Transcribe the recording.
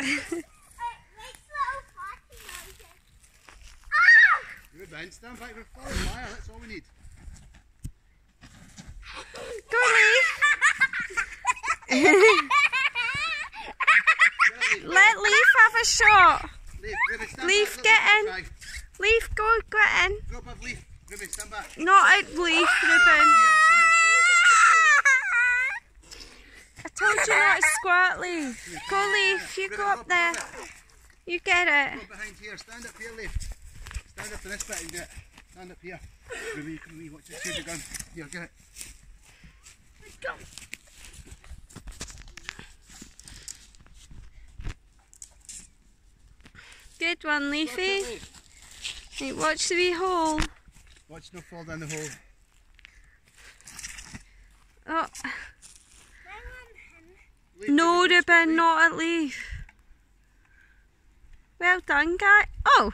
Good man, stand back, we're falling fire, that's all we need. Go, Leaf. Let Leaf have a shot. Leaf, Leaf, get in. Leaf, go, get in. Go above Leaf, Ruby, stand back. Not out, Leaf, Ruben. I told you not to squirt, Leaf. Go, Leaf. You go up there. You get it. Go behind here, stand up here, Leaf. Stand up in this bit and get it. Stand up here. Ruby, you come with me, watch it, see the gun. Here, get it. Go. Good one, Watch Leafy. it, watch the wee hole. Watch no fall down the hole. Oh, no, watch Ruben, not at Leaf. Well done, guy. Oh.